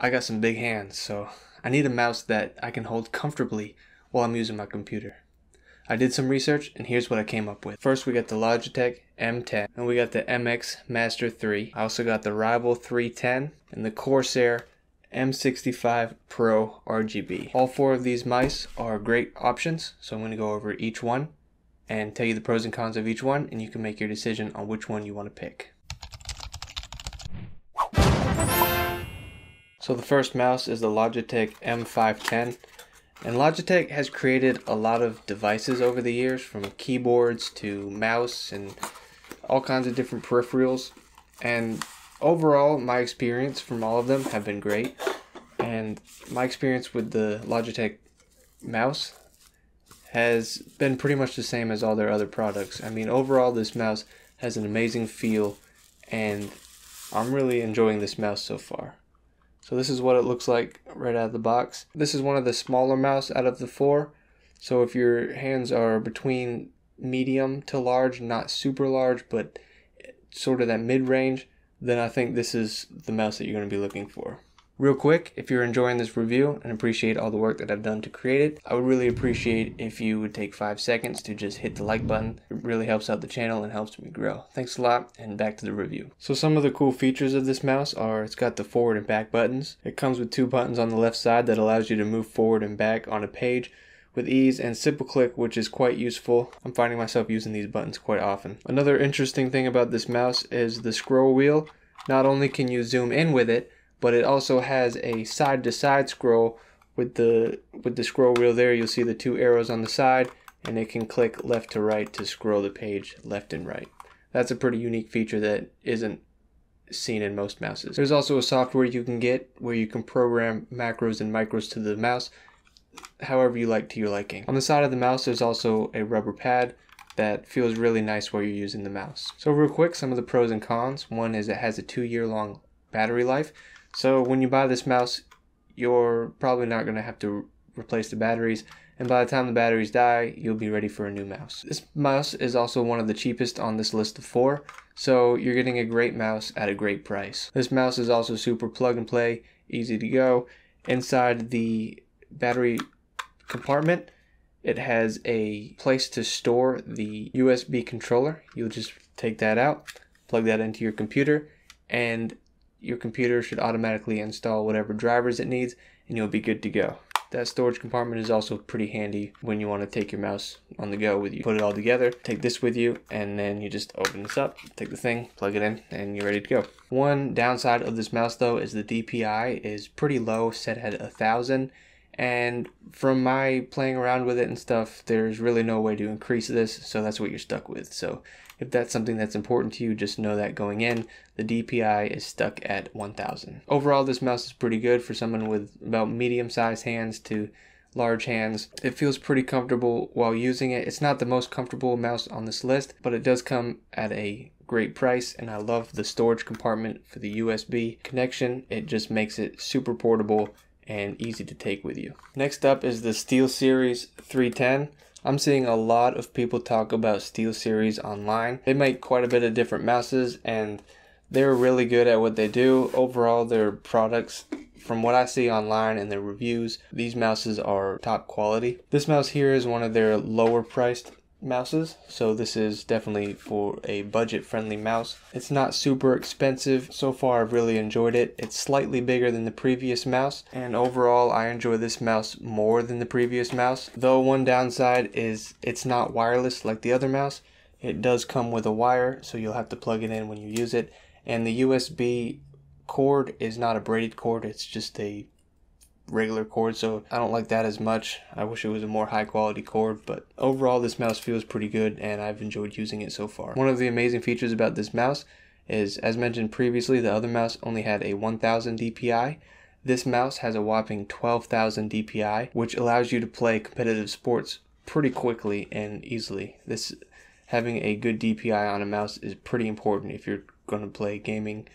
I got some big hands, so I need a mouse that I can hold comfortably while I'm using my computer. I did some research and here's what I came up with. First we got the Logitech M10 and we got the MX Master 3. I also got the Rival 310 and the Corsair M65 Pro RGB. All four of these mice are great options, so I'm going to go over each one and tell you the pros and cons of each one and you can make your decision on which one you want to pick. So the first mouse is the Logitech M510 and Logitech has created a lot of devices over the years, from keyboards to mouse and all kinds of different peripherals. And overall, my experience from all of them have been great. And my experience with the Logitech mouse has been pretty much the same as all their other products. I mean, overall, this mouse has an amazing feel, and I'm really enjoying this mouse so far. So this is what it looks like right out of the box. This is one of the smaller mouse out of the four. So if your hands are between medium to large, not super large, but sort of that mid-range, then I think this is the mouse that you're going to be looking for. Real quick, if you're enjoying this review and appreciate all the work that I've done to create it, I would really appreciate if you would take five seconds to just hit the like button. It really helps out the channel and helps me grow. Thanks a lot, and back to the review. So some of the cool features of this mouse are it's got the forward and back buttons. It comes with two buttons on the left side that allows you to move forward and back on a page with ease and simple click which is quite useful. I'm finding myself using these buttons quite often. Another interesting thing about this mouse is the scroll wheel. Not only can you zoom in with it, but it also has a side to side scroll with the with the scroll wheel there. You'll see the two arrows on the side and it can click left to right to scroll the page left and right. That's a pretty unique feature that isn't seen in most mouses. There's also a software you can get where you can program macros and micros to the mouse however you like to your liking. On the side of the mouse there's also a rubber pad that feels really nice while you're using the mouse. So real quick some of the pros and cons. One is it has a two year long battery life so when you buy this mouse, you're probably not going to have to replace the batteries. And by the time the batteries die, you'll be ready for a new mouse. This mouse is also one of the cheapest on this list of four, so you're getting a great mouse at a great price. This mouse is also super plug and play, easy to go. Inside the battery compartment, it has a place to store the USB controller. You'll just take that out, plug that into your computer, and your computer should automatically install whatever drivers it needs and you'll be good to go. That storage compartment is also pretty handy when you want to take your mouse on the go with you. Put it all together, take this with you, and then you just open this up, take the thing, plug it in, and you're ready to go. One downside of this mouse though is the DPI is pretty low, set at a thousand. And from my playing around with it and stuff, there's really no way to increase this, so that's what you're stuck with. So if that's something that's important to you, just know that going in, the DPI is stuck at 1000. Overall, this mouse is pretty good for someone with about medium sized hands to large hands. It feels pretty comfortable while using it. It's not the most comfortable mouse on this list, but it does come at a great price and I love the storage compartment for the USB connection. It just makes it super portable and easy to take with you. Next up is the SteelSeries 310. I'm seeing a lot of people talk about SteelSeries online. They make quite a bit of different mouses and they're really good at what they do. Overall, their products, from what I see online and their reviews, these mouses are top quality. This mouse here is one of their lower priced mouses so this is definitely for a budget friendly mouse. It's not super expensive. So far I've really enjoyed it. It's slightly bigger than the previous mouse and overall I enjoy this mouse more than the previous mouse. Though one downside is it's not wireless like the other mouse. It does come with a wire so you'll have to plug it in when you use it. And the USB cord is not a braided cord. It's just a regular cord, so I don't like that as much. I wish it was a more high quality cord, but overall this mouse feels pretty good and I've enjoyed using it so far. One of the amazing features about this mouse is, as mentioned previously, the other mouse only had a 1000 DPI. This mouse has a whopping 12,000 DPI, which allows you to play competitive sports pretty quickly and easily. This having a good DPI on a mouse is pretty important if you're going to play gaming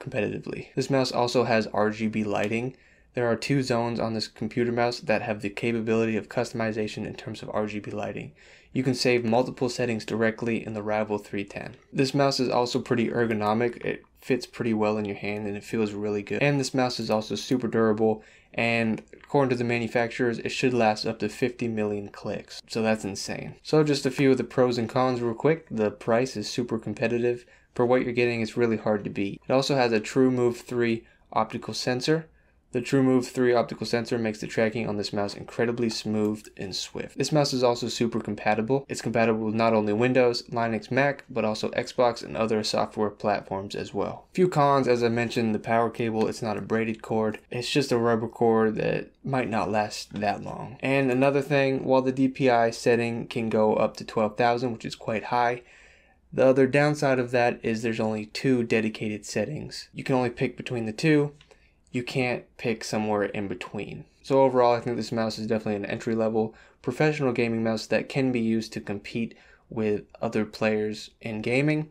competitively. This mouse also has RGB lighting, there are two zones on this computer mouse that have the capability of customization in terms of RGB lighting. You can save multiple settings directly in the Rival 310. This mouse is also pretty ergonomic. It fits pretty well in your hand and it feels really good. And this mouse is also super durable and according to the manufacturers it should last up to 50 million clicks so that's insane so just a few of the pros and cons real quick the price is super competitive for what you're getting it's really hard to beat it also has a TrueMove 3 optical sensor the TrueMove 3 optical sensor makes the tracking on this mouse incredibly smooth and swift. This mouse is also super compatible. It's compatible with not only Windows, Linux, Mac, but also Xbox and other software platforms as well. Few cons, as I mentioned, the power cable, it's not a braided cord. It's just a rubber cord that might not last that long. And another thing, while the DPI setting can go up to 12,000, which is quite high, the other downside of that is there's only two dedicated settings. You can only pick between the two, you can't pick somewhere in between. So overall, I think this mouse is definitely an entry level professional gaming mouse that can be used to compete with other players in gaming.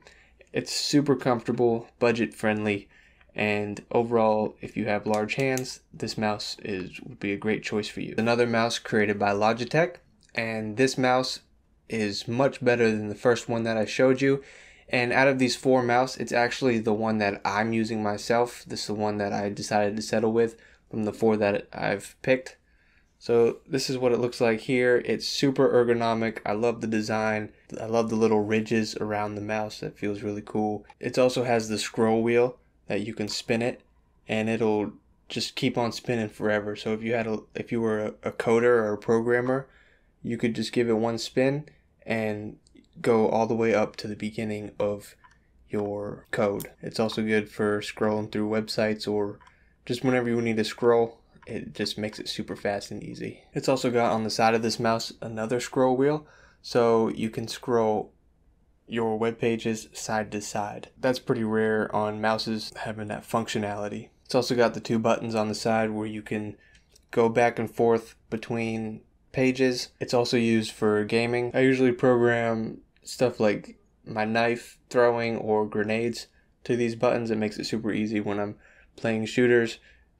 It's super comfortable, budget friendly, and overall, if you have large hands, this mouse is would be a great choice for you. Another mouse created by Logitech, and this mouse is much better than the first one that I showed you. And out of these four mouse, it's actually the one that I'm using myself. This is the one that I decided to settle with from the four that I've picked. So this is what it looks like here. It's super ergonomic. I love the design. I love the little ridges around the mouse. That feels really cool. It also has the scroll wheel that you can spin it and it'll just keep on spinning forever. So if you had a if you were a, a coder or a programmer, you could just give it one spin and go all the way up to the beginning of your code. It's also good for scrolling through websites or just whenever you need to scroll. It just makes it super fast and easy. It's also got on the side of this mouse another scroll wheel so you can scroll your web pages side to side. That's pretty rare on mouses having that functionality. It's also got the two buttons on the side where you can go back and forth between pages. It's also used for gaming. I usually program stuff like my knife throwing or grenades to these buttons. It makes it super easy when I'm playing shooters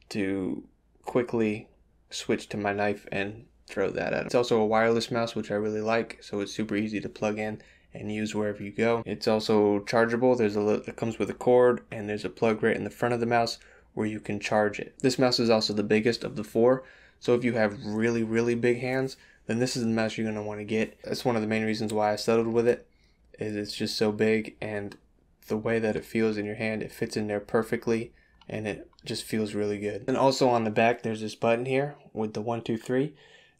to quickly switch to my knife and throw that at It's also a wireless mouse, which I really like, so it's super easy to plug in and use wherever you go. It's also chargeable. There's a it comes with a cord and there's a plug right in the front of the mouse where you can charge it. This mouse is also the biggest of the four, so if you have really, really big hands, then this is the mouse you're going to want to get. That's one of the main reasons why I settled with it, is it's just so big and the way that it feels in your hand, it fits in there perfectly and it just feels really good. And also on the back, there's this button here with the one, two, three.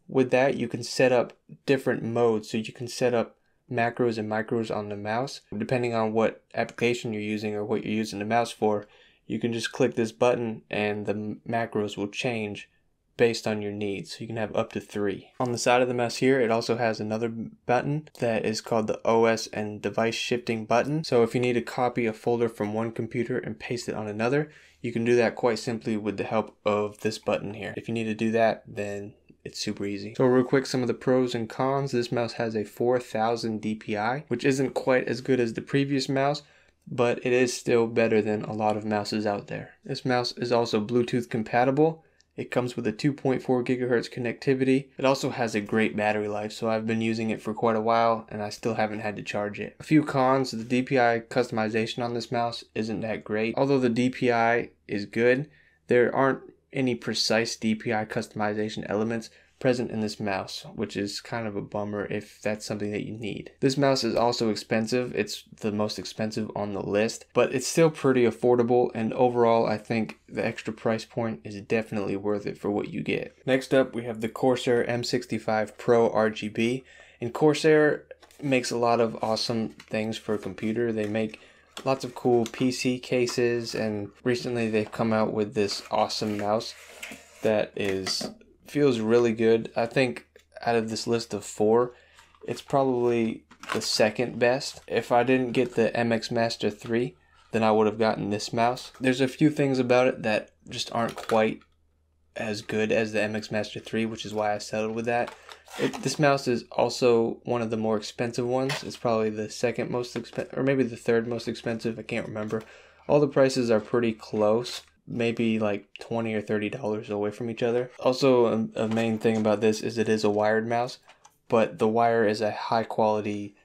With that, you can set up different modes. So you can set up macros and micros on the mouse. Depending on what application you're using or what you're using the mouse for, you can just click this button and the macros will change based on your needs. So you can have up to three. On the side of the mouse here, it also has another button that is called the OS and device shifting button. So if you need to copy a folder from one computer and paste it on another, you can do that quite simply with the help of this button here. If you need to do that, then it's super easy. So real quick, some of the pros and cons. This mouse has a 4000 DPI, which isn't quite as good as the previous mouse, but it is still better than a lot of mouses out there. This mouse is also Bluetooth compatible, it comes with a 2.4 gigahertz connectivity. It also has a great battery life, so I've been using it for quite a while and I still haven't had to charge it. A few cons, the DPI customization on this mouse isn't that great. Although the DPI is good, there aren't any precise DPI customization elements present in this mouse, which is kind of a bummer if that's something that you need. This mouse is also expensive. It's the most expensive on the list, but it's still pretty affordable and overall I think the extra price point is definitely worth it for what you get. Next up we have the Corsair M65 Pro RGB and Corsair makes a lot of awesome things for a computer. They make lots of cool PC cases and recently they've come out with this awesome mouse that is feels really good. I think out of this list of four, it's probably the second best. If I didn't get the MX Master 3, then I would have gotten this mouse. There's a few things about it that just aren't quite as good as the MX Master 3, which is why I settled with that. It, this mouse is also one of the more expensive ones. It's probably the second most expensive, or maybe the third most expensive. I can't remember. All the prices are pretty close maybe like 20 or 30 dollars away from each other also a, a, main thing about this is it is a wired mouse but the wire is a high quality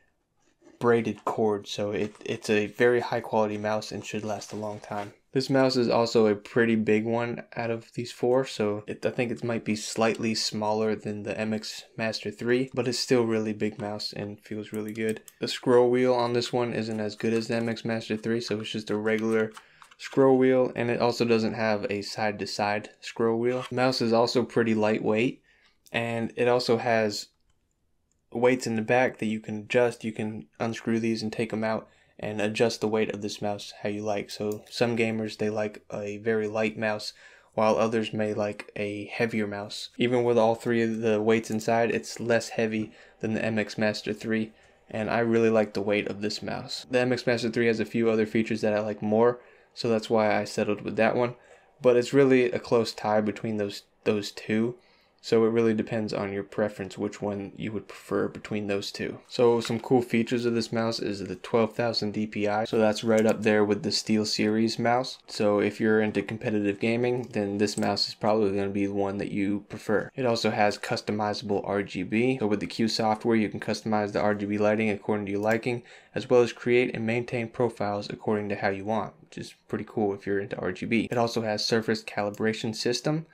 braided cord, so it, it's a very high quality mouse and should last a long time. This mouse is also a pretty big one out of these four, so it, I think it might be slightly smaller than the MX Master 3, but it's still really big mouse and feels really good. The scroll wheel on this one isn't as good as the MX Master 3, so it's just a regular scroll wheel, and it also doesn't have a side-to-side scroll wheel. The mouse is also pretty lightweight, and it also has weights in the back that you can adjust. You can unscrew these and take them out and adjust the weight of this mouse how you like. So some gamers they like a very light mouse while others may like a heavier mouse. Even with all three of the weights inside, it's less heavy than the MX Master 3 and I really like the weight of this mouse. The MX Master 3 has a few other features that I like more, so that's why I settled with that one. But it's really a close tie between those those two. So it really depends on your preference which one you would prefer between those two. So some cool features of this mouse is the 12,000 DPI. So that's right up there with the SteelSeries mouse. So if you're into competitive gaming, then this mouse is probably going to be the one that you prefer. It also has customizable RGB. So with the Q software, you can customize the RGB lighting according to your liking, as well as create and maintain profiles according to how you want, which is pretty cool if you're into RGB. It also has surface calibration system.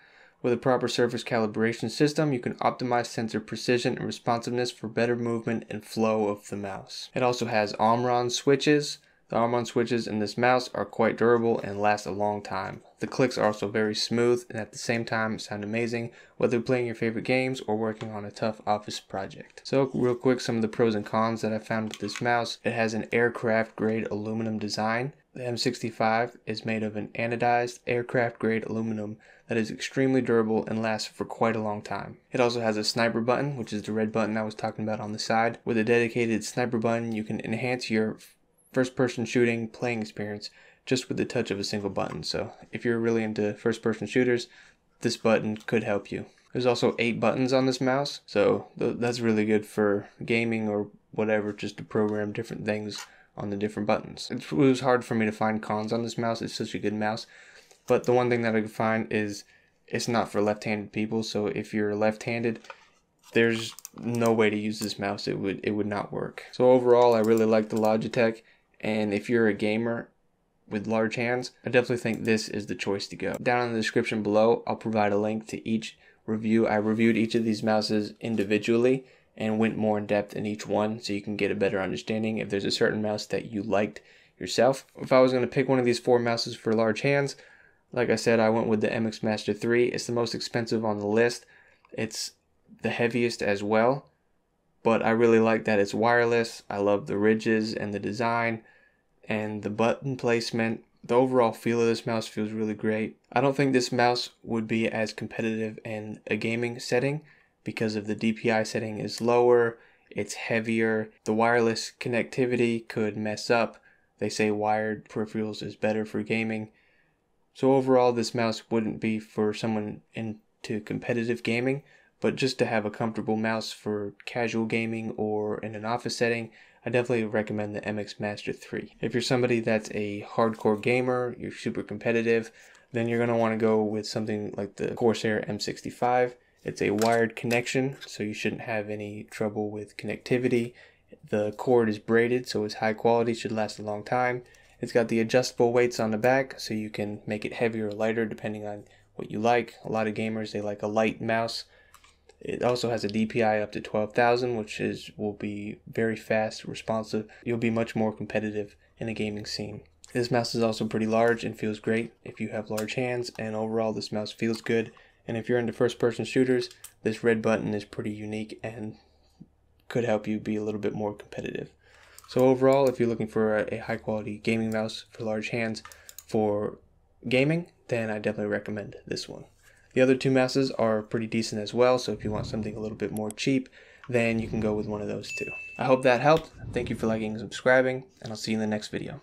With a proper surface calibration system, you can optimize sensor precision and responsiveness for better movement and flow of the mouse. It also has Omron switches. The Omron switches in this mouse are quite durable and last a long time. The clicks are also very smooth and at the same time sound amazing whether playing your favorite games or working on a tough office project. So real quick some of the pros and cons that I found with this mouse. It has an aircraft grade aluminum design. The M65 is made of an anodized aircraft grade aluminum that is extremely durable and lasts for quite a long time. It also has a sniper button, which is the red button I was talking about on the side. With a dedicated sniper button, you can enhance your first person shooting playing experience just with the touch of a single button. So if you're really into first person shooters, this button could help you. There's also eight buttons on this mouse, so that's really good for gaming or whatever, just to program different things on the different buttons. It was hard for me to find cons on this mouse. It's such a good mouse. But the one thing that I could find is it's not for left-handed people. So if you're left-handed, there's no way to use this mouse. It would it would not work. So overall, I really like the Logitech. And if you're a gamer with large hands, I definitely think this is the choice to go. Down in the description below, I'll provide a link to each review. I reviewed each of these mouses individually and went more in depth in each one so you can get a better understanding if there's a certain mouse that you liked yourself. If I was going to pick one of these four mouses for large hands, like I said, I went with the MX Master 3. It's the most expensive on the list. It's the heaviest as well, but I really like that it's wireless. I love the ridges and the design and the button placement. The overall feel of this mouse feels really great. I don't think this mouse would be as competitive in a gaming setting because of the DPI setting is lower, it's heavier. The wireless connectivity could mess up. They say wired peripherals is better for gaming. So overall, this mouse wouldn't be for someone into competitive gaming, but just to have a comfortable mouse for casual gaming or in an office setting, I definitely recommend the MX Master 3. If you're somebody that's a hardcore gamer, you're super competitive, then you're going to want to go with something like the Corsair M65. It's a wired connection, so you shouldn't have any trouble with connectivity. The cord is braided, so it's high quality, should last a long time. It's got the adjustable weights on the back, so you can make it heavier or lighter depending on what you like. A lot of gamers, they like a light mouse. It also has a DPI up to 12,000, which is will be very fast, responsive. You'll be much more competitive in a gaming scene. This mouse is also pretty large and feels great if you have large hands, and overall this mouse feels good and if you're into first person shooters, this red button is pretty unique and could help you be a little bit more competitive. So overall, if you're looking for a, high quality gaming mouse for large hands for gaming, then I definitely recommend this one. The other two mouses are pretty decent as well, so if you want something a little bit more cheap, then you can go with one of those two. I hope that helped. Thank you for liking and subscribing, and I'll see you in the next video.